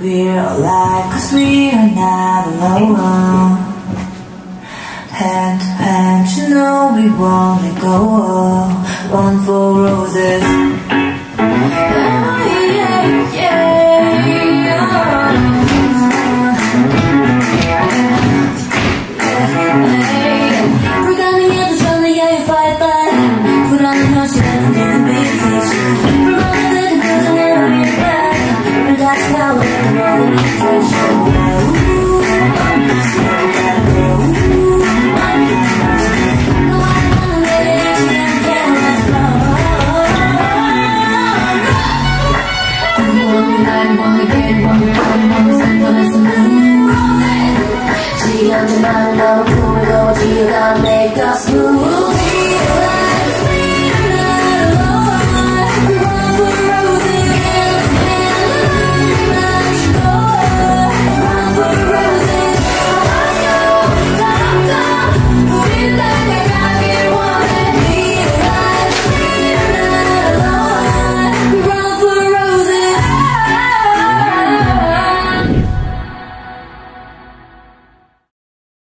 We're alive cause we are not alone Hand to hand, you know we wanna go all One for roses. 지금 난 너무 울고 지금 내 가슴